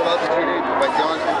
lado direito, vai ter uma